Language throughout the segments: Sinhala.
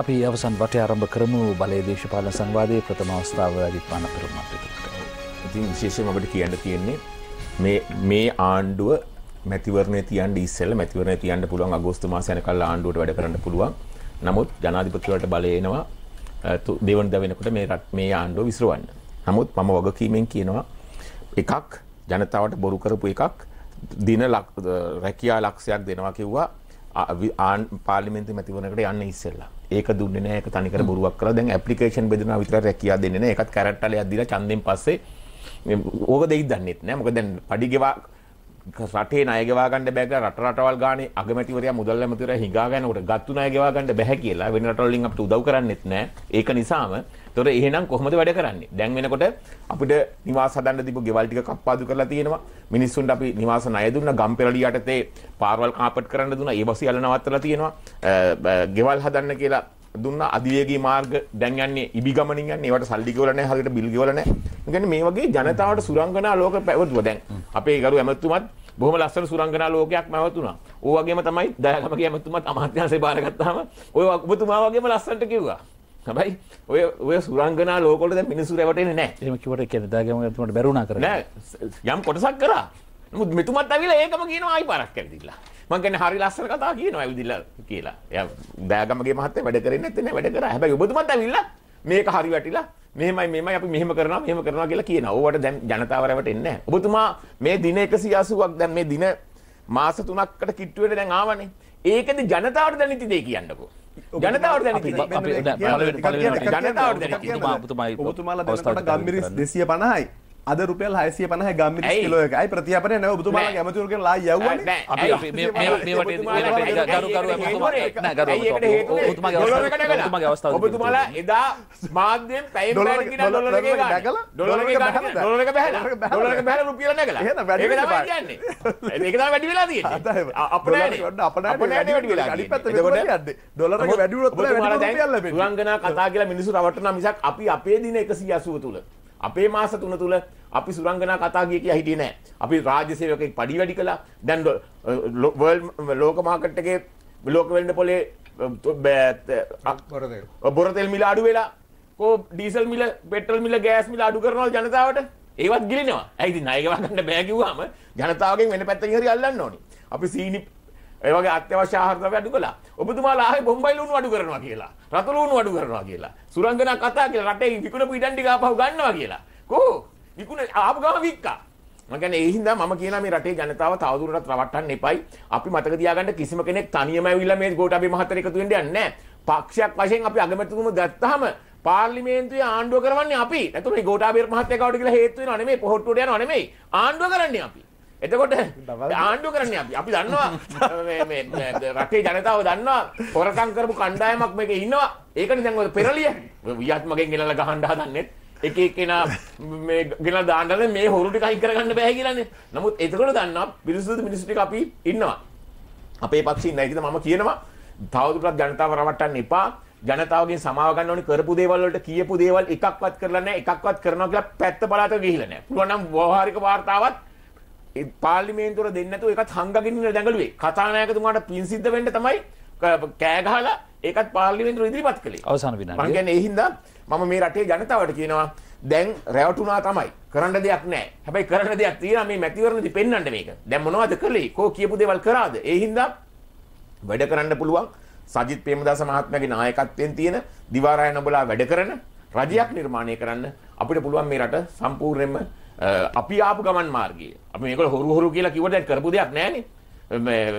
අපි අවසන් වට ආරම්භ කරමු බලය දේශපාලන සංවාදය ප්‍රථම අවස්ථාව විත්මාන පෙරුමන්ට. ඉතින් විශේෂයෙන් අපිට කියන්න තියෙන්නේ මේ මේ ආණ්ඩුව මැතිවරණය තියන්න ඉස්සෙල්ලා මැතිවරණය තියන්න පුළුවන් අගෝස්තු මාසය යනකල් ආණ්ඩුවට වැඩ කරන්න පුළුවන්. නමුත් ජනාධිපතිවලට බලය එනවා දෙවන දවෙනකොට මේ රට මේ ආණ්ඩුව විසිරවන්න. නමුත් මම වගකීමෙන් කියනවා එකක් ජනතාවට බොරු කරපු එකක් දින රැකියා ලක්ෂයක් දෙනවා කිව්වා ආන් පාර්ලිමේන්තු මැතිවරණයකට යන්න ඉස්සෙල්ලා. ඒක දුන්නේ නැහැ ඒක තනිකර බොරුවක් කරලා දැන් ඇප්ලිකේෂන් බෙදනවා විතර රැකියා දෙන්නේ නැහැ. ඒකත් කැරට්ටලයක් දීලා ඡන්දෙන් පස්සේ ඕක දෙයිද දන්නෙත් නැහැ. මොකද දැන් පඩි ගෙවා රටේ ණය ගෙවා ගන්න බෑ කියලා රට රටවල් ගානේ අගමැතිවරයා මුදල් ඇමතිවරයා හිඟා ගන්නකොට ගත්තු ණය ගෙවා ගන්න බෑ කියලා වෙන රටවල් වලින් අපිට උදව් කරන්නෙත් නැහැ. ඒක නිසාම ඒතොර එහෙනම් කොහොමද වැඩ කරන්නේ? දැන් වෙනකොට අපිට නිවාස හදන්න දීපු ගෙවල් ටික කප්පාදු කරලා තියෙනවා. මිනිස්සුන්ට අපි නිවාස ණය දුන්නා. ගම්පෙරළි යටතේ පාරවල් කාපට් කරන්න දුන්නා. ඒ බස් යල නවත්තලා තියෙනවා. ගෙවල් හදන්න කියලා දුන්නා අධිවේගී මාර්ග දැන් යන්නේ ඉබි ගමනින් යන්නේ ඒවට සල්ලි ගෙවලා නැහැ හරියට බිල් ගෙවලා නැහැ. ඒ කියන්නේ මේ වගේ ජනතාවට සුරංගනා ලෝක පැවතුවා දැන්. අපේ ගරු ඇමතුමත් බොහොම ලස්සන සුරංගනා ලෝකයක් මැවතුණා. ඕ වගේම තමයි දයාගමගේ ඇමතුමත් අමාත්‍යාංශේ බාරගත්තාම ඔය ඔබතුමා වගේම ලස්සනට කිව්වා. හැබැයි ඔය ඔය සුරංගනා ලෝකවල දැන් මිනිස්සු රැවටෙන්නේ නැහැ. එහෙම කිව්වට කියන්නේ දයාගම ඇමතුමට බැරුණා කරන්නේ. නෑ යම් කොටසක් කරා. නමුත් මෙතුමත් ඇවිල්ලා ඒකම කියනවා ආයි පාරක් ඇවිදිලා. මං කියන්නේ හරි ලස්සන කතා කියනවා ඇවිදිලා කියලා. එයා දයාගමගේ මහත්තයා වැඩ කරන්නේ නැත්තේ නේ වැඩ කරා. හැබැයි ඔබතුමත් ඇවිල්ලා මේක හරි වැටිලා මෙහෙමයි මෙහෙමයි අපි මෙහෙම කරනවා මෙහෙම කරනවා කියලා කියනවා. ඕවට දැන් ජනතාව රැවටෙන්නේ නැහැ. ඔබතුමා මේ දින 180ක් දැන් මේ දින මාස 3කට කිට්ටු වෙන්න දැන් ආවනේ. ඒකද ජනතාවට දැනෙති දෙය කියන්නකෝ. ජනතාවට දැනෙති ජනතාවට දැනෙති ඔබතුමාලා දැනට ගම්මිරිස් 250යි. අද රුපියල් 650 ගම්මිරිස් කිලෝ එකයි ප්‍රතිආපරය නැහැ ඔබතුමාලා කැමතිවරු කියලා ආයි යවුවනේ අපි මේ මේ වටේ ගරු ගරු ඔබතුමාගේ අවස්ථාව ඔබතුමාලා එදා මාධ්‍යයෙන් පැයෙන් පැයට කියන ඩොලර් එකේ ගන්න ඩොලර් එක ගන්න ඩොලර් එක බහැලා ඩොලර් එක බහැලා රුපියල නැගලා ඒක තමයි කියන්නේ ඒක තමයි වැඩි වෙලා තියෙන්නේ අප නෑනේ අප නෑනේ වැඩි වෙලා අනිත් ඩොලර් එක වැඩි වුණොත් රුපියල් ලැබෙන්නේ සුරංගනා කතා කියලා මිනිස්සු රවට්ටන මිසක් අපි අපේ දින 180 තුල අපේ මාස තුන තුල අපි සුරංගනා කතා කිය කියා හිටියේ නෑ. අපි රාජ්‍ය සේවකෙක් පඩි වැඩි කළා. දැන් වර්ල්ඩ් ලෝක මාකට් එකේ ලෝක වෙළඳ පොලේ බොර තෙල් මිල අඩු වෙලා කෝ ඩීසල් මිල පෙට්‍රල් මිල ගෑස් මිල අඩු කරනවා ජනතාවට. ඒවත් ගිලිනවා. ඇයි ඉතින් ණය ගෙවා ගන්න බෑ කිව්වම ජනතාවගෙන් වෙන පැත්තකින් හරි අල්ලන්න ඕනේ. අපි සීනි ඒ වගේ අත්‍යවශ්‍ය ආහාර ද්‍රව්‍ය අඩු කළා. ඔබතුමාලා ආයේ බොම්බයි ලුණු අඩු කරනවා කියලා. රතු ලුණු අඩු කරනවා කියලා. සුරංගනා කතා කියලා රටේ විකුණපු ඉඩම් ටික ආපහු ගන්නවා කියලා. කොහො? විකුණ ආපු ගම වික්කා. මම කියන්නේ ඒ හින්දා මම කියනවා මේ රටේ ජනතාව තවදුරටත් රවට්ටන්න එපයි. අපි මතක තියාගන්න කිසිම කෙනෙක් තනියම ඇවිල්ලා මේ ගෝඨාභය මහත්තයා එකතු වෙන්න යන්නේ නැහැ. පක්ෂයක් වශයෙන් අපි අගමැතිතුම ගත්තාම පාර්ලිමේන්තුවේ ආණ්ඩුව කරවන්නේ අපි. එතකොට මේ ගෝඨාභය මහත්තයා කවට කියලා හේතු වෙනව නෙමෙයි පොහොට්ටුවට යනව නෙමෙයි. ආණ්ඩුව කරන්නේ අපි. එතකොට ආණ්ඩුව කරන්නේ අපි. අපි දන්නවා රටේ ජනතාව දන්නවා හොරකම් කරපු කණ්ඩායමක් මේකේ ඉන්නවා. ඒකනේ දැන් ඔය පෙරලිය. වියත් මගෙන් ගෙනල්ලා ගහන්න හදන්නෙත්. එක එක්කෙනා මේ ගෙනල්ලා දාන්නද මේ හොරු ටික අයින් කරගන්න බෑ කියලානේ. නමුත් එතකොට දන්නවා පිරිසුදු මිනිස්සු ටික අපි ඉන්නවා. අපේ පක්ෂේ කියලා මම කියනවා. තවදුරටත් ජනතාව රවට්ටන්න එපා. ජනතාවගෙන් සමාව ගන්න ඕනේ කරපු දේවල් වලට කියපු දේවල් එකක්වත් කරලා නැහැ. එකක්වත් කරනවා කියලා පැත්ත පළාතක ගිහිල්ලා නැහැ. පුළුවන් නම් ව්‍යවහාරික වාර්තාවත් පාර්ලිමේන්තුවට දෙන්නේ නැතුව ඒකත් හංගගෙන ඉන්න දැඟලුවේ. කතානායකතුමාට පින් සිද්ධ වෙන්න තමයි කෑ ගහලා ඒකත් පාර්ලිමේන්තුවට ඉදිරිපත් කළේ. අවසාන විනාඩිය. මම කියන්නේ ඒ හින්දා මම මේ රටේ ජනතාවට කියනවා දැන් රැවටුණා තමයි. කරන්න දෙයක් නැහැ. හැබැයි කරන්න දෙයක් තියෙනවා මේ මැතිවරණදි පෙන්වන්න මේක. දැන් මොනවද කළේ? කෝ කියපු දේවල් කරාද? ඒ හින්දා වැඩ කරන්න පුළුවන් සජිත් ප්‍රේමදාස මහත්මයාගේ නායකත්වයෙන් තියෙන දිවාරායන ඔබලා වැඩ කරන රජයක් නිර්මාණය කරන්න අපිට පුළුවන් මේ රට සම්පූර්ණයෙන්ම අපි ආපු ගමන් මාර්ගය. අපි මේක හොරු හොරු කියලා කිව්වට දැන් කරපු දෙයක් නැහැනේ.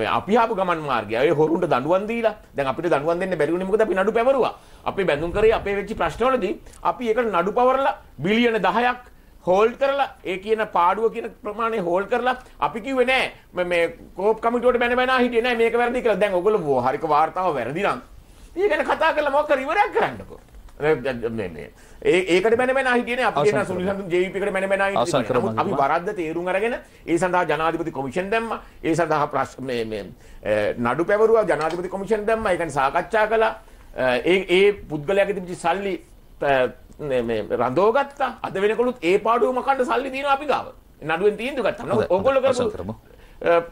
අපි ආපු ගමන් මාර්ගය. ඒ හොරුන්ට දඬුවම් දීලා දැන් අපිට දඬුවම් දෙන්න බැරි වුණේ මොකද අපි නඩු පැවරුවා. අපි බැඳුම් කරේ අපේ වෙච්ච ප්‍රශ්නවලදී අපි ඒකට නඩු පවරලා බිලියන 10ක් හෝල්ඩ් කරලා ඒ කියන පාඩුව කියන ප්‍රමාණය හෝල්ඩ් කරලා අපි කිව්වේ නෑ මේ කෝප් කමිටුවට බැන බැන හිටියේ නෑ මේක වැරදි කියලා. දැන් ඔයගොල්ලෝ හරික වාර්තාව වැරදි නම් ඊ ගැන කතා කරලා මොකක් කර ඉවරයක් කරන්නකෝ. ඒකට බැන හිටියනේ අපි බැන බැන හිටියේ. අපි වරද්ද තේරුම් අරගෙන ඒ සඳහා ජනාධිපති කොමිෂන් දැම්මා. ඒ සඳහා මේ නඩු පැවරුවා ජනාධිපති කොමිෂන් දැම්මා. කියන්නේ සාකච්ඡා කළා. ඒ ඒ පුද්ගලයාගේ තිබිච්ච සල්ලි රඳෝගත්තා. අද වෙනකොලුත් ඒ පාඩුව මකන්න සල්ලි තියෙනවා අපි ගාව. නඩුවෙන් තීන්දුව ගත්තා. නමුත් ඕගොල්ලෝ කරපු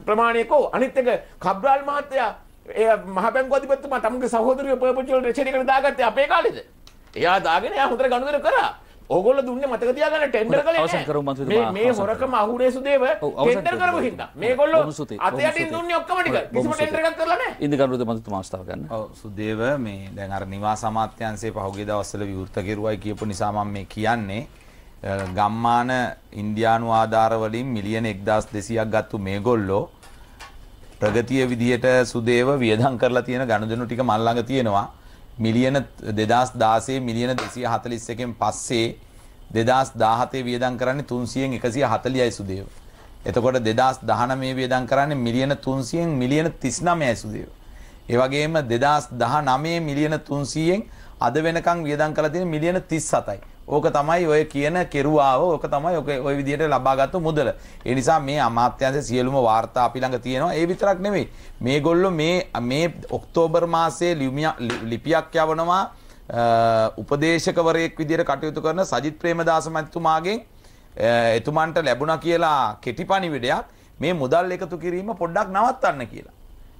ප්‍රමාණය කෝ අනිත් එක කබ්‍රාල් මහත්තයා ඒ මහ බැංකුව අධිපතිතුමා තමගේ සහෝදරයෝ පර්පචුවල් රෙෂන් එකට දාගත්තේ අපේ කාලෙද? එයා දාගෙන එයා හොඳට ගනුදෙනු කරා. ඕගොල්ලෝ දුන්නේ මතක තියාගන්න ටෙන්ඩර් කළේ අවසන් කරමු නැහැ. මන්ත්‍රීතුමා, මේ මේ හොරකම අහුරේ සුදේව ටෙන්ඩර්. කරපු හින්දා. මේගොල්ලෝ. අත යටින්. දුන්නේ ඔක්කොම ටික. කිසිම ටෙන්ඩර්. එකක් කරලා නැහැ. ඉන්දිකරුද මන්ත්‍රීතුමා අවස්ථාව ගන්න. ඔව් සුදේව මේ දැන් අර නිවාස අමාත්‍යාංශයේ පහුගිය දවස්වල විවෘත කෙරුවයි කියපු නිසා මම මේ කියන්නේ ගම්මාන ඉන්දියානු ආධාර වලින් මිලියන 1200ක් ගත්තු මේගොල්ලෝ ප්‍රගතිය විදිහට සුදේව වියදම් කරලා තියෙන ගනුදෙනු ටික මල් ළඟ තියෙනවා මිලියන 2016 මිලියන 241කින් පස්සේ 2017 වියදම් කරන්නේ 300න් 140යි සුදේව. එතකොට 2019 වියදම් කරන්නේ මිලියන 300න් මිලියන 39යි සුදේව. ඒ වගේම 2019 මිලියන 300න් අද වෙනකන් වියදම් කරලා තියෙන මිලියන 37යි. ඕක තමයි ඔය කියන කෙරුවාව ඕක තමයි ඔක ඔය විදිහට ලබාගත්තු මුදල. ඒ නිසා මේ අමාත්‍යාංශයේ සියලුම වාර්තා අපි ළඟ තියෙනවා. ඒ විතරක් නෙවෙයි. මේගොල්ලෝ මේ මේ ඔක්තෝබර් මාසයේ ලියුමිය- ලි- ලිපියක් යවනවා අ, උපදේශකවරයෙක් විදිහට කටයුතු කරන සජිත් ප්‍රේමදාස මැතිතුමාගෙන් අ, එතුමන්ට ලැබුණා කියලා කෙටිපණිවිඩයක් මේ මුදල් එකතු කිරීම පොඩ්ඩක් නවත්තන්න කියලා.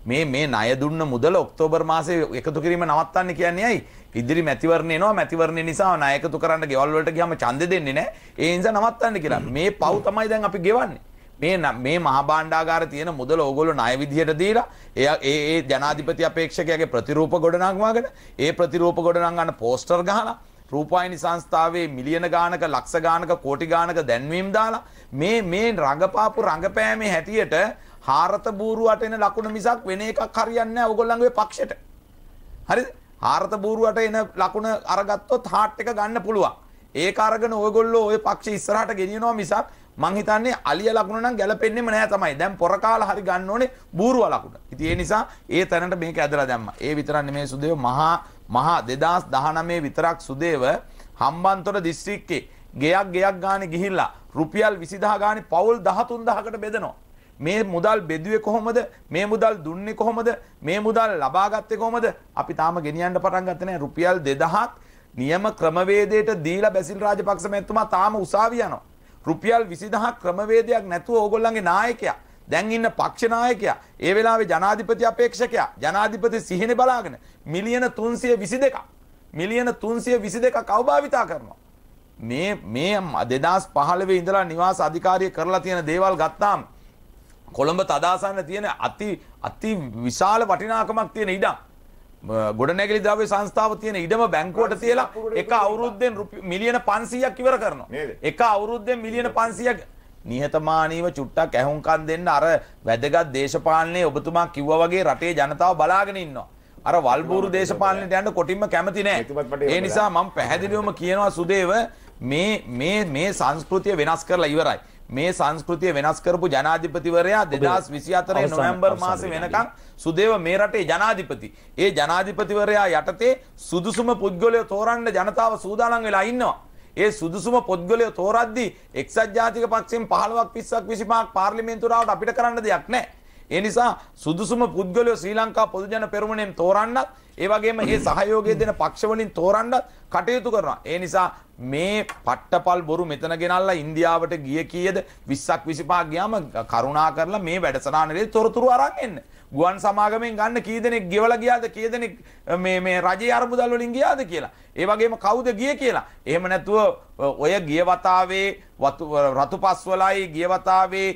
මේ මේ ණය දුන්න මුදල ඔක්තෝබර් මාසේ එකතු කිරීම නවත්තන්න කියන්නේ ඇයි? ඉදිරි මැතිවරණ එනවා මැතිවරණ නිසා ණය එකතු කරන්න ගෙවල් වලට ගියාම ඡන්දෙ දෙන්නේ නැහැ. ඒ නිසා නවත්තන්න කියලා. මේ පව් තමයි දැන් අපි ගෙවන්නේ. මේ මේ මහා භාණ්ඩාගාරේ තියෙන මුදල ඕගොල්ලෝ ණය විදිහට දීලා එයා ඒ ඒ ජනාධිපති අපේක්ෂකයාගේ ප්‍රතිරූප ගොඩනගවාගෙන ඒ ප්‍රතිරූප ගොඩනගන්න පෝස්ටර් ගහලා රූපවාහිනී සංස්ථාවේ මිලියන ගානක ලක්ෂ ගානක කෝටි ගානක දැන්වීම් දාලා මේ මේ රඟපාපු රඟපෑමේ හැටියට හාරත බූරුවට එන ලකුණ මිසක් වෙන එකක් හරියන්නේ නැහැ ඕගොල්ලන්ගේ පක්ෂෙට. හරිද? හාරත බූරුවට එන ලකුණ අරගත්තොත් හාට් එක ගන්න පුළුවන්. ඒක අරගෙන ඔයගොල්ලෝ ওই පක්ෂ ඉස්සරහට ගෙනියනවා මිසක් මං හිතන්නේ අලිය ලකුණ නම් ගැලපෙන්නෙම නැහැ තමයි. දැන් පොර කාලා හරි ගන්න ඕනේ බූරුව ලකුණ. ඉතින් ඒ නිසා ඒ තැනට මේක ඇදලා දැම්මා. ඒ විතරක් නෙමෙයි සුදේව මහා මහා 2019 විතරක් සුදේව හම්බන්තොට දිස්ත්‍රික්කේ ගෙයක් ගෙයක් ගානේ ගිහිල්ලා රුපියල් 20000 ගානේ පවුල් 13000කට බෙදනවා. මේ මුදල් බෙදුවේ කොහොමද? මේ මුදල් දුන්නේ කොහොමද? මේ මුදල් ලබා ගත්තේ කොහොමද? අපි තාම ගෙනියන්න පටන් ගත්තේ නැහැ. රුපියල් 2000ක් නියම ක්‍රමවේදයට දීලා බැසිල් රාජපක්ෂ මැතිතුමා තාම උසාවිය යනවා. රුපියල් 20000ක් ක්‍රමවේදයක් නැතුව ඕගොල්ලන්ගේ නායකයා. දැන් ඉන්න පක්ෂ නායකයා. ඒ වෙලාවේ ජනාධිපති අපේක්ෂකයා. ජනාධිපති සිහිනේ බලාගෙන මිලියන 322ක් මිලියන 322ක් අවභාවිතා කරනවා. මේ මේ 2015 ඉඳලා නිවාස අධිකාරිය කරලා තියෙන දේවල් ගත්තාම කොළඹ තදාසන්න තියෙන අති අති විශාල වටිනාකමක් තියෙන ඉඩම් ම- ගොඩනැගිලි ද්‍රව්‍ය සංස්ථාව තියෙන ඉඩම බැංකුවට තියලා එක අවුරුද්දෙන් මිලියන 500ක් ඉවර කරනවා. එක අවුරුද්දෙන් මිලියන 500ක් නිහතමානීව චුට්ටක් ඇහුම්කන් දෙන්න අර වැදගත් දේශපාලනයේ ඔබතුමා කිව්වා වගේ රටේ ජනතාව බලාගෙන ඉන්නවා. අර වල්බూరు දේශපාලනයට යන්න කොටින්ම කැමති නෑ. ඒ නිසා මම පැහැදිලිවම කියනවා සුදේව මේ මේ මේ සංස්කෘතිය වෙනස් කරලා ඉවරයි. මේ සංස්කෘතිය වෙනස් කරපු ජනාධිපතිවරයා 2024 අවසන්- නොවැම්බර් මාසේ. වෙනකන් සුදේව මේ රටේ ජනාධිපති. ඒ ජනාධිපතිවරයා යටතේ සුදුසුම පුද්ගලයෝ තෝරන්න ජනතාව සූදානම් වෙලා ඉන්නවා. ඒ සුදුසුම පුද්ගලයෝ තෝරද්දී එක්සත් ජාතික පක්ෂයෙන් 15ක් 20ක් 25ක් පාර්ලිමේන්තුවට අපිට කරන්න දෙයක් නැහැ. ඒ නිසා සුදුසුම පුද්ගලයෝ ශ්‍රී ලංකා පොදුජන පෙරමුණෙන් තෝරන්නත් ඒ වගේම ඒ සහයෝගය දෙන පක්ෂ වලින් තෝරන්නත් කටයුතු කරනවා. ඒ නිසා මේ පට්ටපල් බොරු මෙතන ගෙනල්ලා ඉන්දියාවට ගිය කීයද 20ක් 25ක් ගියාම කරුණා කරලා මේ වැඩසටහනේ තොරතුරු අරන් එන්න. ගුවන් සමාගමෙන් ගන්න කී දෙනෙක් ගෙවලා ගියාද කී දෙනෙක් මේ මේ රජයේ අරමුදල් වලින් ගියාද කියලා. ඒ වගේම කවුද ගියේ කියලා. එහෙම නැතුව ඔය ගිය වතාවේ වතු රතුපස්වලයි ගිය වතාවේ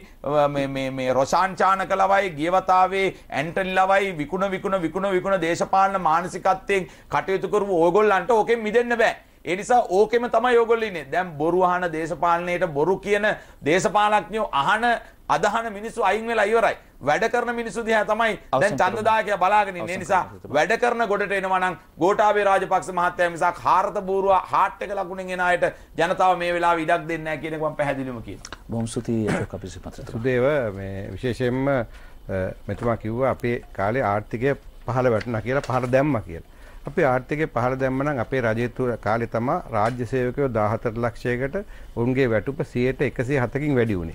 මේ මේ මේ රොෂාන් චානක ලවයි ගිය වතාවේ ඇන්ටනි ලවයි විකුණ විකුණ විකුණ විකුණ දේශපාලන මානසිකත්වයෙන් කටයුතු කරපු ඕගොල්ලන්ට ඕකෙන් මිදෙන්න බෑ. ඒ නිසා ඕකෙම තමයි ඕගොල්ලෝ ඉන්නේ. දැන් බොරු අහන දේශපාලනයේට බොරු කියන දේශපාලඥයෝ අහන අදහන මිනිස්සු අයින් වෙලා ඉවරයි. වැඩ කරන මිනිස්සු දිහා තමයි දැන්. ඡන්දදායකයා බලාගෙන ඉන්නේ. නිසා. වැඩ කරන ගොඩට එනවා නම් ගෝඨාභය රාජපක්ෂ මහත්තයා මිසක් හාරත බූරුව හාට් එක ලකුණෙන් එන අයට ජනතාව මේ වෙලාවේ ඉඩක් දෙන්නේ නැහැ කියන එක මම පැහැදිලිවම කියනවා. බොහොම ස්තුතියි අශෝක අපිරිසි මන්ත්‍රීතුමා. සුදේව මේ විශේෂයෙන්ම මෙතුමා කිව්වා අපේ කාලේ ආර්ථිකය පහළ වැටුණා කියලා පහළ දැම්මා කියලා. අපේ ආර්ථිකය පහළ දැම්ම නම් අපේ රජය තුල කාලේ තමයි රාජ්‍ය සේවකයෝ 14 ලක්ෂයකට උන්ගේ වැටුප 107කින් වැඩි වුණේ.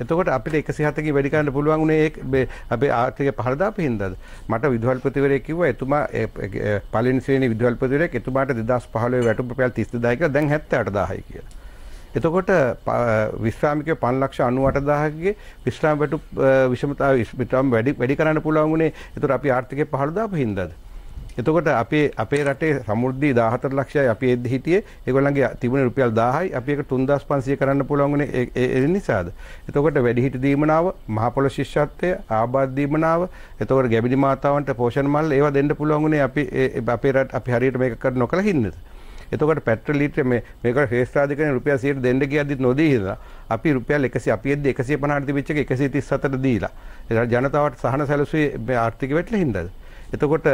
එතකොට අපිට 107කින් වැඩි කරන්න පුළුවන් උනේ මේ අපේ ආර්ථිකය පහළ දාපු හින්දාද? මට විදුහල්පතිවරයෙක් කිව්වා එතුමා ඒ- ඒ- පළවෙනි ශ්‍රේණි විදුහල්පතිවරයෙක් එතුමාට 2015 වැටුප රුපියල් 32000 කියලා දැන් 78000යි කියලා. එතකොට විශ්‍රාමිකය 598000ගේ විශ්‍රාම වැටු විෂමතාව විශ්මිතම් වැඩි වැඩි කරන්න පුළුවන් උනේ. ඒතර අපි ආර්ථිකය පහළ දාපු හින්දාද? එතකොට අපේ අපේ රටේ සමෘද්ධි 14 ලක්ෂයයි අපි එද්දි හිටියේ. ඒගොල්ලන්ගේ තිබුණේ රුපියල් 1000යි. අපි ඒක 3500 කරන්න පුළුවන් උනේ ඒ නිසාද? එතකොට වැඩිහිටි දීමනාව, මහ පොළොව ශිෂ්‍යත්වය, ආබාධ දීමනාව, එතකොට ගැබිලි මාතාවන්ට පෝෂණ මල් ඒවා දෙන්න පුළුවන් උනේ අපි අපේ රට අපි හරියට මේක කර නොකළ හින්දාද? එතකොට පෙට්‍රල් ලීටර මේ මේකට ශ්‍රේෂ්ඨාධිකරණය රුපියල් 100ට දෙන්න කියද්දිත් නොදී හින්දා අපි රුපියල් 100 අපි එද්දි 150ට තිබිච්ච එක 137ට දීලා ජනතාවට සහන සැලසුවේ ආර්ථික වෙట్లా හින්දාද එතකොට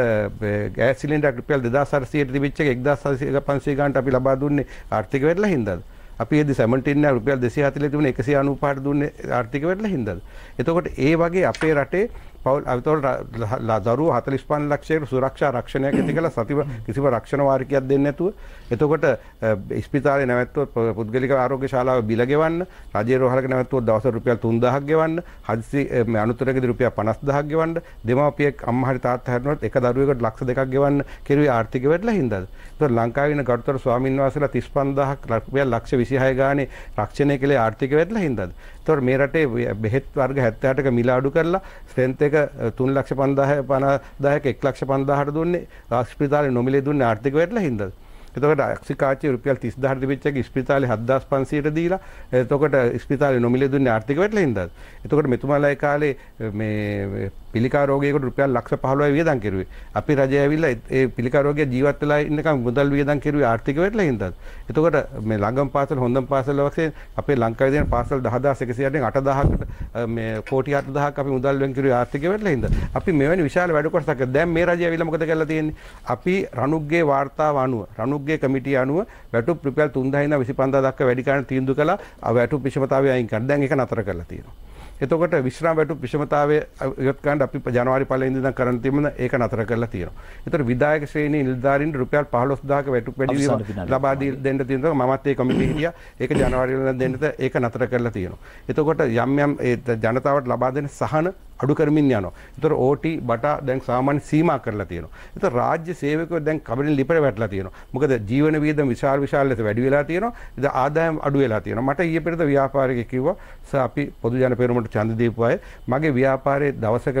ගෑස් සිලින්ඩරයක් රුපියල් 2400ට තිබිච්ච එක 1750 ගානට අපි ලබා දුන්නේ ආර්ථික වැටලා හින්දාද? අපි එදි 17 රුපියල් 240 තිබුණ 195ට දුන්නේ ආර්ථික වැටලා හින්දාද? එතකොට ඒ වගේ අපේ රටේ පවුල් අවිතවල දරුවෝ 45 ලක්ෂයකට සුරක්ෂා රක්ෂණයක් ඇති කළා. සතිව කිසිම රක්ෂණ වාරිකයක් දෙන්නේ නැතුව. එතකොට ඉස්පිතාලේ නැවැත්තුවොත් පුද්ගලික ආරෝග්‍ය ශාලාව බිල ගෙවන්න රජයේ රෝහලක නැවැත්තුවොත් දවසට රුපියල් 3000ක් ගෙවන්න. හදිසි අනුතරකදී රුපියල් 50000ක් ගෙවන්න. දෙමාපියෙක් අම්මා හරි තාත්තා හැරුණොත් එක දරුවෙකුට ලක්ෂ දෙකක් ගෙවන්න. කෙරුවේ ආර්ථික වැඩිලා හින්දාද? ඒතකොට ලංකාවේ ඉන්න ගරුතර ස්වාමින් වහන්සේලා 35000ක් රුපියල් ලක්ෂ 26 ගානේ රක්ෂණය කළේ ආර්ථික වැඩිලා හින්දාද? ඒතකොට මේ රටේ බෙහෙත් වර්ග 78ක මිල අඩු කරලා ස්ට්‍රෙන්ත් එක 3 ලක්ෂ 50 50000ක 1 ලක්ෂ 5000ට දුන්නේ. ආස්පිතාලේ නොමිලේ දුන්නේ ආර්ථික වැඩිලා හින්දාද එතකොට අක්ෂිකාචි රුපියල් 30000ට තිබිච්ච එක ඉස්පිතාලේ 7500ට දීලා එතකොට ඉස්පිතාලේ නොමිලේ දුන්නේ ආර්ථික වැටලා හින්දාද එතකොට මෙතුමාලා ඒ කාලේ මේ පිළිකා රෝගයකට රුපියල් ලක්ෂ 15 වියදම් කෙරුවේ. අපි රජය ඇවිල්ලා ඒ පිළිකා රෝගිය ජීවත් වෙලා ඉන්නකම් මුදල් වියදම් කෙරුවේ ආර්ථික වෙටලා හින්දාද. එතකොට මේ ළඟම් පාසල් හොඳම් පාසල් වශයෙන් අපේ ලංකාවේ දෙන පාසල් 10100න් 8000කට මේ කෝටි 8000ක් අපි මුදල් වෙන් කෙරුවේ ආර්ථික වෙටලා හින්දා. අපි මෙවැනි විශාල වැඩ කොටසක් දැන් මේ රජය ඇවිල්ලා මොකද කරලා තියෙන්නේ? අපි රණුග්ගේ වාර්තාව අනුව රණුග්ගේ කමිටිය අනුව වැටුප් රුපියල් 3000 ඉඳන් 25000 දක්වා වැඩි කරන්න තීන්දුව කළා. වැටුප් විෂමතාවය අයින් කරලා දැන් ඒක නතර කරලා තියෙනවා. එතකොට විශ්‍රාම වැටුප් විෂමතාවය කරන්න අපි ජනවාරි පළවෙනි ඉඳන් කරන්න තිබුණ ඒක නතර කරලා තියෙනවා. ඒතර විධායක ශ්‍රේණී නිලධාරීන්ට රුපියල් 15000ක වැටුප් වැඩිවීම ලබා දෙන්න තියෙනවා. මමත් ඒ කමිටුවේ හිටියා. ඒක ජනවාරි වල දෙන්නට ඒක නතර කරලා තියෙනවා. එතකොට යම් යම් ජනතාවට ලබා දෙන සහන අඩු කරමින් යනවා. ඒතර OT බටා දැන් සාමාන්‍ය සීමා කරලා තියෙනවා. ඒතර රාජ්‍ය සේවකයෝ දැන් කබලින් ලිපර වැටලා තියෙනවා. මොකද ජීවන වියදම් විශාල විශාල ලෙස වැඩි වෙලා තියෙනවා. ඉතින් ආදායම් අඩු වෙලා තියෙනවා. මට ඊයේ පෙරේද ව්‍යාපාරිකයෙක් කිව්වා සර් අපි පොදු ජන පෙරමුණට ඡන්ද දීපු අය මගේ ව්‍යාපාරයේ දවසක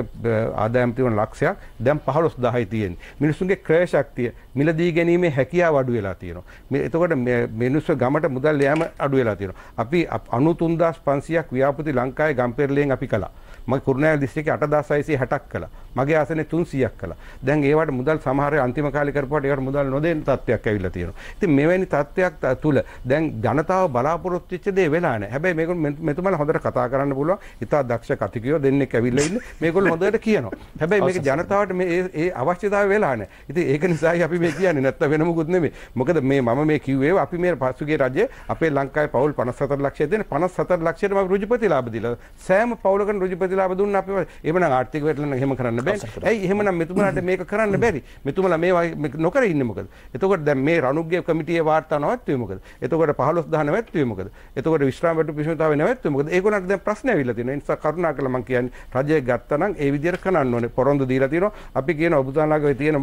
ආදායම් තිබුණ ලක්ෂයක් දැන් 15000යි තියෙන්නේ. මිනිස්සුන්ගේ ක්‍රය ශක්තිය මිලදී ගැනීමේ හැකියාව අඩු වෙලා තියෙනවා. මේ එතකොට මිනිස්සු ගමට මුදල් යෑම අඩු වෙලා තියෙනවා. අපි 93500ක් ව්‍යාපෘති ලංකාවේ ගම්පෙරළියෙන් අපි කළා. මම කුරුණෑගල දිස්ත්‍රික්කේ 8660ක් කළා. මගේ ආසනේ 300ක් කළා. දැන් ඒවට මුදල් සමහර අන්තිම කාලේ කරපුවාට ඒවට මුදල් නොදෙන්න තත්ත්වයක් ඇවිල්ලා තියෙනවා. ඉතින් මෙවැනි තත්ත්වයක් තුල දැන් ජනතාව බලාපොරොත්තු වෙච්ච දේ වෙලා නැහැ. හැබැයි මේගොල්ලෝ මෙතුමලා හොඳට කතා කරන්න පුළුවන්. ඉතා දක්ෂ කතිකයෝ දෙන්නෙක් ඇවිල්ලා ඉන්නේ. මේගොල්ලෝ හොඳට කියනවා. හැබැයි මේක ජනතාවට මේ ඒ අවශ්‍යතාවය වෙලා නැහැ. ඉතින් ඒක නිසායි අපි මේ කියන්නේ නැත්තම් වෙන මොකුත් නෙමෙයි. මොකද මේ මම මේ කිව්වේ අපි මේ පසුගිය රජයේ අපේ ලංකාවේ පවුල් 54 ලක්ෂය දෙන 54 ලක්ෂයට මම රුජුපති ලාභ දීලා. සෑම පවුලකම රුජුපති ලාභ දුන්න අපි එහෙමනම් ආර්ථික වැටලන එහෙම කරන්න බෑ. ඇයි එහෙමනම් මෙතුමලාට මේක කරන්න බැරි? මෙතුමලා මේවා නොකර ඉන්නේ මොකද? එතකොට දැන් මේ රණුග්ගේ කමිටියේ වාර්තා නවත්වුවේ මොකද? එතකොට 15000 නැවැත්වුවේ මොකද? එතකොට විශ්‍රාම වැටු පිෂුතාවේ නැවැත්වුවේ මොකද? ඒගොල්ලන්ට දැන් ප්‍රශ්න ඇවිල්ලා තියෙනවා. ඒ නිසා කරුණාකරලා මම කියන්නේ රජය ගත්තා නම් ඒ විදිහට කරන්න ඕනේ. පොරොන්දු දීලා තියෙනවා. අපි කියන ඔබතුමාලාගේ තියෙන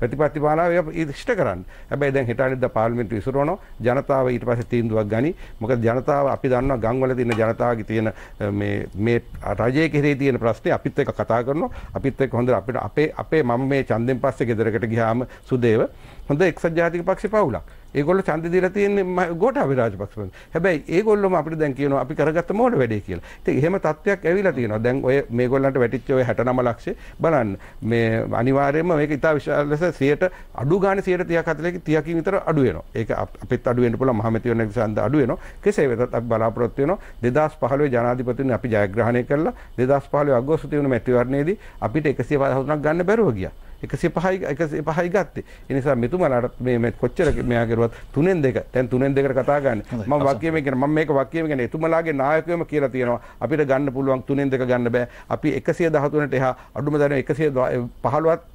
ප්‍රතිපත්ති මාලාව ඉෂ්ට කරන්න. හැබැයි දැන් හෙට අනිද්දා පාර්ලිමේන්තුව ඉසුරවනවා. ජනතාව ඊට පස්සේ තීන්දුවක් ගනි. මොකද ජනතාව අපි දන්නවා ගම්වල තියෙන ජනතාවගේ තියෙන මේ මේ රජයේ කෙරෙහි තියෙන ප්‍රශ්නේ අපිත් එක්ක කතා කරනවා. අපිත් එක්ක හොඳට අපිට අපේ අපේ මම මේ ඡන්දෙන් පස්සේ ගෙදරකට ගියාම සුදේව හොඳ එක්සත් ජාතික පක්ෂේ පවුලක්. ඒගොල්ලෝ ඡන්ද දීලා තියෙන්නේ ගෝඨාභය රාජපක්ෂ හැබැයි ඒගොල්ලොම අපිට දැන් කියනවා අපි කරගත්ත මොඩ වැඩේ කියලා. ඉතින් එහෙම තත්ත්වයක් ඇවිල්ලා තියෙනවා. දැන් ඔය මේගොල්ලන්ට වැටිච්ච ඔය 69 ලක්ෂේ බලන්න මේ අනිවාර්යයෙන්ම මේක ඉතා විශාල ලෙස 100ට අඩු ගානේ 130ක් 40ක 30කින් විතර අඩු වෙනවා. ඒක අපිත් අඩු වෙන්න පුළුවන් මහමැතිවරණ ඡන්ද අඩු වෙනවා. කෙසේ වෙතත් අපි බලාපොරොත්තු වෙනවා 2015 ජනාධිපතිතුමනි අපි ජයග්‍රහණය කළා 2015 අගෝස්තු තිබුණු මැතිවරණයේදී අපිට 153ක් ගන්න බැරුව ගියා. එකසිය පහයි එකසිය පහයි ගත්තේ එනිසා මෙතුමලාට මේ කොච්චර මෙයා කරුවත් තුනෙන් දෙක. දැන් තුනෙන් දෙකට කතා ගන්න. මම වාක්‍යයෙන් කියන මම මේක වාක්‍යයෙන් කියන එතුමලාගේ නායකයම කියලා තියෙනවා. අපිට ගන්න පුළුවන් තුනෙන් දෙක ගන්න බෑ. අපි 113ට එහා අඩුම තරමේ 115ත්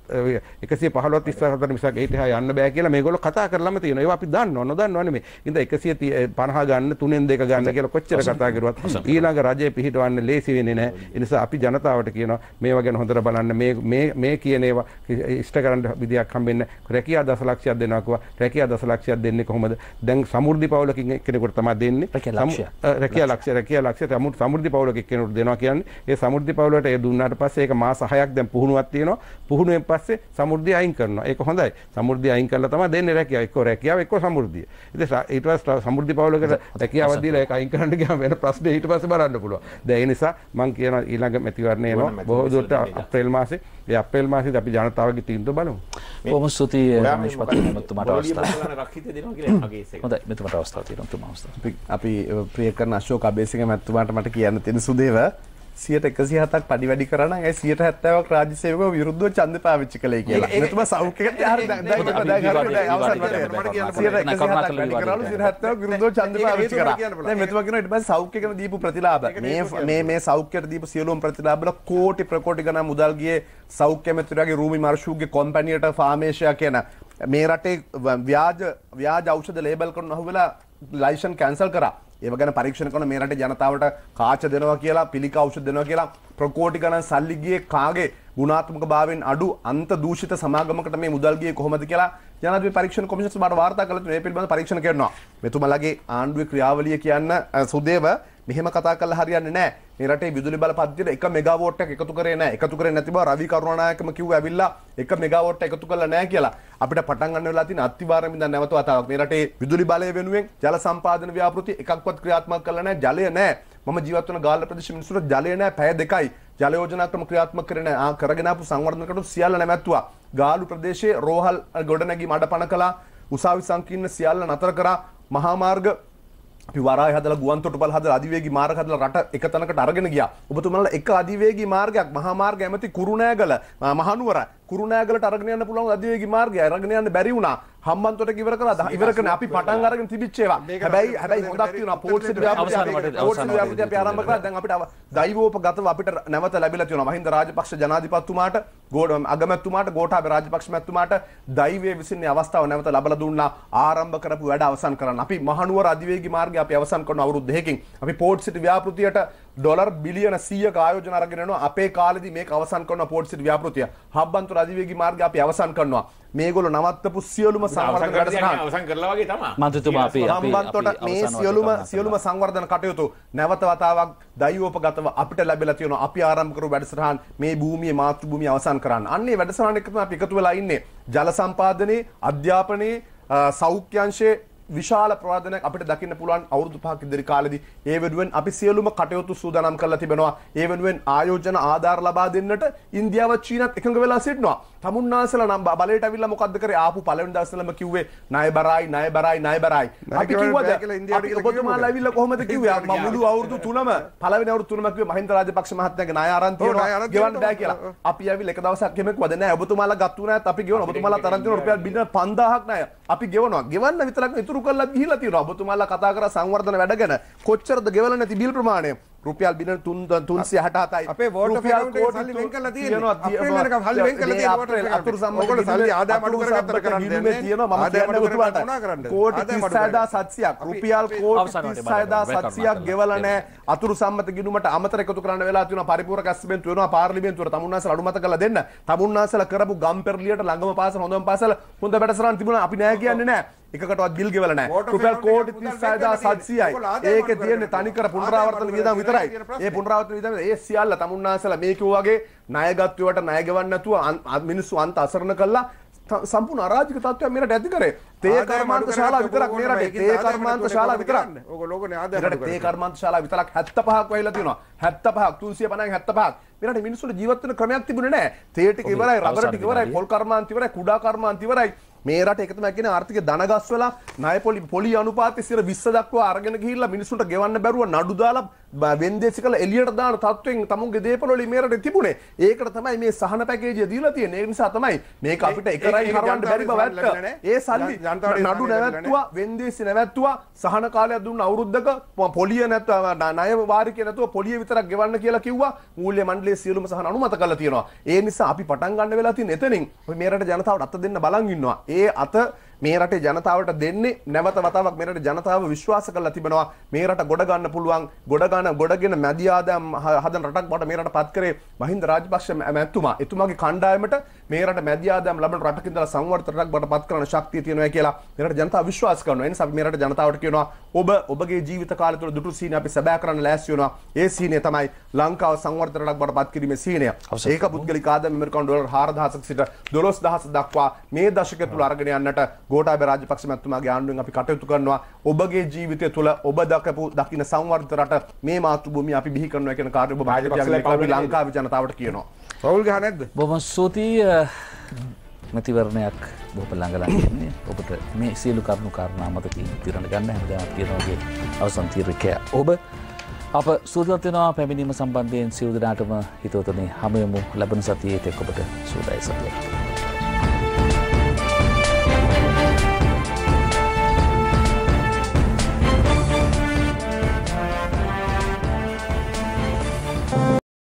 එකසිය පහලොත් ඉස්සරහට මිසක් ඊට එහා යන්න බෑ කියලා මේගොල්ලෝ කතා කරලාම තියෙනවා. ඒවා අපි දන්නව නොදන්නව නෙමෙයි. ඉතින් 150 ගන්න තුනෙන් දෙක ගන්න කියලා කොච්චර කතා කරුවත් ඊළඟ රජය පිහිටවන්න ලේසි වෙන්නේ නැහැ. ඒ නිසා අපි ජනතාවට කියනවා මේවා ගැන හොඳට බලන්න මේ මේ මේ කියන ඒවා ඉෂ්ට කරන්න විදියක් හම්බෙන්න රැකියා දසලක්ෂයක් දෙනවා කිව්වා. රැකියා දසලක්ෂයක් දෙන්නේ කොහොමද? දැන් සමෘද්ධි පවුලකින් කෙනෙකුට තමයි දෙන්නේ. රැකියා ලක්ෂය රැකියා ලක්ෂය සමෘද්ධි පවුලක කෙනෙකුට දෙනවා කියන්නේ ඒ සමෘද්ධි පවුලට ඒ දුන්නාට පස්සේ ඒක මාස 6ක් දැන් පුහුණුවක් තියෙනවා. පුහුණුවෙන් පස්සේ සමෘද්ධිය අයින් කරනවා. ඒක හොඳයි. සමෘද්ධිය අයින් කරලා තමයි දෙන්නේ රැකියාව. එක්ක රැකියාව එක්ක සමෘද්ධිය. ඉතින් ඊට පස්සේ සමෘද්ධි පවුලකට රැකියාව දීලා ඒක අයින් කරන්න ගියාම වෙන ප්‍රශ්නේ ඊට පස්සේ බලන්න පුළුවන්. දැන් ඒ නිසා මම කියන ඊළඟ මැතිවරණය එනවා. බොහෝ දුරට අප්‍රේල් මාසේ ඒ අප්‍රේල් මාසෙත් අපි ජනතාවගේ තීන්දුව බලමු. බොහොම ස්තුතියි රමේෂ් පතිතුමාට අවස්ථාව. හොඳයි මෙතුමාට අවස්ථාව තියෙනවා තුමා අවස්ථාව. අපි ප්‍රිය කරන අශෝක අබේසිංහ මැතිතුමාට මට කියන්න තියෙන සුදේව සියට එකසි හතක් පඩි වැඩි කරන ඇ සියට හැත්තාවක් රාජ්‍ය සේවක විරුද්ධ චන්ද පාවිච්චි කළේ කියලා. එතුම සෞඛ්‍යකට විරුද්ධ චන්ද පාවිච්චි කර. මෙතුමගෙන ට සෞඛ්‍යකන දීපු ප්‍රතිලාබ මේ සෞඛ්‍යයට දීප සියලුම් ප්‍රතිලාබල කෝටි ප්‍රකෝටි ගන මුදල්ගේ සෞඛ්‍ය මෙතුරගේ රූමි මර්ශූගේ කොම්පැනියට ෆාමේෂය කියන මේ රටේ ව්‍යාජ ව්‍යාජ ෞෂධ ලේබල් කරන හුවෙලා ලයිෂන් කැන්සල් කරා ඒව ගැන පරීක්ෂණ කරන මේ රටේ ජනතාවට කාච දෙනවා කියලා පිළිකා ඖෂධ දෙනවා කියලා ප්‍රකෝටි ගණන් සල්ලි ගියේ කාගේ? ගුණාත්මක භාවයෙන් අඩු අන්ත දූෂිත සමාගමකට මේ මුදල් ගියේ කොහොමද කියලා ජනාධිපති පරීක්ෂණ කොමිෂන් සභාවට වාර්තා කළා. මේ පිළිබඳව පරීක්ෂණ කරනවා. මෙතුමලගේ ආණ්ඩුවේ ක්‍රියාවලිය කියන්න සුදේව මෙහෙම කතා කරලා හරියන්නේ නැහැ. මේ රටේ විදුලි බල පද්ධතියට 1 මෙගාවෝට් එකක් එකතු කරේ නැහැ. එකතු කරේ නැති බව රවි කරුණානායකම කිව්ව ඇවිල්ලා 1 මෙගාවෝට් එකතු කරලා නැහැ කියලා. අපිට පටන් ගන්න වෙලා තියෙන අත්තිවාරම ඉඳන් නැවත වතාවක් මේ රටේ විදුලි බලය වෙනුවෙන් ජල සම්පාදන ව්‍යාපෘති එකක්වත් ක්‍රියාත්මක කරලා නැහැ. ජලය නැහැ. මම ජීවත් වෙන ගාල්ල ප්‍රදේශ මිනිස්සුන්ට ජලය නැහැ. පැය දෙකයි. ජල යෝජනා ක්‍රම ක්‍රියාත්මක කරේ නැහැ. කරගෙන ආපු සංවර්ධන කටයුතු සියල්ල නැවැත්තුවා. ගාලු ප්‍රදේශයේ රෝහල් ගොඩනැගීම අඩපණ කළා. උසාවි සංකීර්ණ සියල්ල නතර කරා. මහා මාර්ග අපි වරාය හදලා ගුවන් තොටුපළ හදලා අධිවේගී මාර්ග හදලා රට එක තැනකට අරගෙන ගියා. ඔබතුමාලා එක අධිවේගී මාර්ගයක් මහා මාර්ග ඇමති කුරුණෑගල මහනුවර කුරුණෑගලට අරගෙන යන්න පුළුවන් අධිවේගී මාර්ගය අරගෙන යන්න බැරි වුණා. හම්බන්තොට ඉවර කරලා ඉවර කරන අපි පටන් අරගෙන තිබිච්ච ඒවා. හැබැයි හැබැයි හොඳක් තියෙනවා පෝට් සිටි ව්‍යාපෘතිය අපි ආරම්භ කරලා දැන් අපිට දෛවෝපගතව අපිට නැවත ලැබිලා තියෙනවා. මහින්ද රාජපක්ෂ ජනාධිපතිතුමාට අගමැතිතුමාට ගෝඨාභය රාජපක්ෂ මැතිතුමාට දෛවයේ විසින්නේ අවස්ථාව නැවත ලබලා දුන්නා ආරම්භ කරපු වැඩ අවසන් කරන්න. අපි මහනුවර අධිවේගී මාර්ගය අපි අවසන් කරන අවුරුදු දෙකකින් අපි පෝට් සිටි ව්‍යාපෘතියට ඩොලර් බිලියන 100ක ආයෝජන අරගෙන යනවා අපේ කාලෙදි මේක අවසන් කරනවා පෝට් සිටි ව්‍යාපෘතිය. හබ්බන්තොට අධිවේගී මාර්ගය අපි අවසන් කරනවා. මේගොල්ලෝ නවත්තපු සියලුම සංවර්ධන වැඩසටහන් අවසන් කරලා වගේ තමයි. මන්ත්‍රීතුමා අපි හම්බන්තොට මේ සියලුම සියලුම සංවර්ධන කටයුතු නැවත වතාවක් දෛවෝපගතව අපිට ලැබිලා තියෙනවා. අපි ආරම්භ කරපු වැඩසටහන් මේ භූමියේ මාතෘ භූමිය අවසන් කරන්න. අන්නේ වැඩසටහන එක තමයි අපි එකතු වෙලා ඉන්නේ. ජල සම්පාදනයේ, අධ්‍යාපනයේ, සෞඛ්‍යංශයේ විශාල ප්‍රවාදනයක් අපිට දකින්න පුළුවන් අවුරුදු පහක් ඉදිරි කාලෙදී. ඒ වෙනුවෙන් අපි සියලුම කටයුතු සූදානම් කරලා තිබෙනවා. ඒ වෙනුවෙන් ආයෝජන ආධාර ලබා දෙන්නට ඉන්දියාව චීනත් එකඟ වෙලා සිටිනවා. තමුන්නාසලා නම් බලයට ඇවිල්ලා මොකද්ද කරේ? ආපු පළවෙනි දවසේලම කිව්වේ ණය බරයි ණය බරයි ණය බරයි අපි කිව්වද අපි ඔබතුමාලා ඇවිල්ලා කොහොමද කිව්වේ? මම මුළු අවුරුදු තුනම පළවෙනි අවුරුදු තුනම කිව්වේ මහින්ද රාජපක්ෂ මහත්මයාගේ ණය අරන් තියෙනවා. ගෙවන්න බෑ කියලා. අපි ඇවිල්ලා එක දවසක් කෙනෙක් වද නෑ. ඔබතුමාලා ගත්තු නැත් අපි ගෙවන ඔබතුමාලා තරන් තියෙන රුපියල් බිලියන 5000ක් ණය අපි ගෙවනවා. ගෙවන්න විතරක් ඉතුරු කරලා ගිහිලා තියෙනවා. ඔබතුමාලා කතා කරා සංවර්ධන වැඩ ගැන කොච්චරද ගෙවලා නැති බිල් ප්‍රමාණය? රුපියල් බිලියන 367යි අපේ වෝටර් ෆෙඩරේෂන් සල්ලි වෙන් කරලා තියෙනවා අප්‍රේල් වෙනකම් සල්ලි වෙන් කරලා තියෙනවා වෝටර් අතුරු සම්මත ඔයගොල්ලෝ සල්ලි ආදායම අඩු කරගත්තට කරන්නේ තියෙනවා මම කියන්නේ ඔබතුමාට. කෝටි 36700ක් රුපියල් කෝටි 36700ක් ගෙවලා නැහැ. අතුරු සම්මත ගිණුමට අමතර එකතු කරන්න වෙලා තියෙනවා. පරිපූර්ණ කැස්බෙන්තු වෙනවා පාර්ලිමේන්තුවට තමුන්නාසල අඩුමත කරලා දෙන්න. තමුන්නාසල කරපු ගම්පෙරළියට ළඟම පාසල හොඳම පාසල හොඳ වැඩසටහන් තිබුණා. අපි නෑ කියන්නේ නෑ එකකටවත් බිල් ගෙවලා නැහැ. රුපියල් කෝටි 36700යි. ඒකේ තියෙන්නේ තනිකර පුනරාවර්තන වියදම් විතරයි. ඒ පුනරාවර්තන වියදම් ඒ සියල්ල තමුන්නාසලා මේ කිව්වාගේ ණයගත්තුවට ණය ගෙවන්න නැතුව මිනිස්සු අන්ත අසරණ කළා සම්පූර්ණ අරාජික තත්ත්වයක් මේකට ඇති කරේ. තේ කර්මාන්ත ශාලා විතරක් මේ රටේ තේ කර්මාන්ත ශාලා විතරක්. ඕගොල්ලෝගනේ ආදායම තේ කර්මාන්ත ශාලා විතරක් 75ක් වෙයිලා තියෙනවා. 75ක් 350න් 75ක්. මේ රටේ මිනිස්සුන්ට ජීවත් වෙන ක්‍රමයක් තිබුණේ නැහැ. තේ ටික ඉවරයි, රබර් ටික ඉවරයි, පොල් කර්මාන්ත ඉවරයි, කුඩා කර්මාන්ත ඉවරයි. මේ රට එක තමයි කියන්නේ ආර්ථික ධනගස් වෙලා ණය පොලි පොලි අනුපාතය 20 දක්වා අරගෙන ගිහිල්ලා මිනිස්සුන්ට ගෙවන්න බැරුව නඩු දාලා වෙන්දේසි කළ එලියට දාන තත්වෙන් තමුන්ගේ දේපල වලින් මේරට තිබුණේ. ඒකට තමයි මේ සහන පැකේජය දීලා තියෙන්නේ. ඒ නිසා තමයි මේක අපිට එකරයි හරවන්න බැරි බව ඇත්ත. ඒ සල්ලි නඩු නැවැත්තුවා, වෙන්දේසි නැවැත්තුවා, සහන කාලයක් දුන්න අවුරුද්දක පොලිය නැත්නම් ණය වාරිකේ නැතුව පොලිය විතරක් ගෙවන්න කියලා කිව්වා. මූල්‍ය මණ්ඩලයේ සියලුම සහන අනුමත කරලා තියෙනවා. ඒ නිසා අපි පටන් ගන්න වෙලා තියෙන එතනින් මේ රට ජනතාවට අත දෙන්න බලන් ඉන්නවා. ඒ අත මේ රටේ ජනතාවට දෙන්නේ නැවත වතාවක් මේ රටේ ජනතාව විශ්වාස කරලා තිබෙනවා. මේ රට ගොඩ ගන්න පුළුවන්. ගොඩ ගන්න ගොඩගෙන මැදි ආදායම් හදන රටක් බවට මේ රට පත් කරේ. මහින්ද රාජපක්ෂ මැතිතුමා. එතුමාගේ කණ්ඩායමට මේ රට මැදි ආදායම් ලබන රටක ඉඳලා සංවර්ධන රටක් බවට පත් කරන ශක්තිය තියෙනවා කියලා මේ රට ජනතාව විශ්වාස කරනවා. ඒ නිසා අපි මේ රට ජනතාවට කියනවා ඔබ ඔබගේ ජීවිත කාලය තුළ දුටු සීනය අපි සැබෑ කරන්න ලෑස්ති වෙනවා. ඒ සීනය තමයි ලංකාව සංවර්ධන රටක් බවට පත් කිරීමේ සීනය. ඒක පුද්ගලික ආදායම ඇමරිකානු ඩොලර් 4000ක් සිට 12000 දක්වා මේ දශකය තුළ අරගෙන යන්නට ගෝඨාභය රාජපක්ෂ මැතිතුමාගේ ආණ්ඩුවෙන් අපි කටයුතු කරනවා. ඔබගේ ජීවිතය තුළ ඔබ දකපු දකින්න සංවර්ධිත රට මේ මාතෘභූමිය අපි බිහි කරනවා කියන ඔබ අපි ලංකාවේ ජනතාවට කියනවා. රවුල් ගහ නැද්ද? බොහොම ස්තුතියි මැතිවරණයක් බොහොම ළඟ ළඟ ඉන්නේ. ඔබට මේ සියලු කරුණු කාරණා මතකින් තිරණ ගන්න හැමදාම කියනවාගේ අවසන් තීරකය. ඔබ අප සූදවත් වෙනවා පැමිණීම සම්බන්ධයෙන් සියලු දෙනාටම හිතවතුනි හමුවෙමු ලැබෙන සතියේ තෙක් ඔබට සුවදායි සතියක්.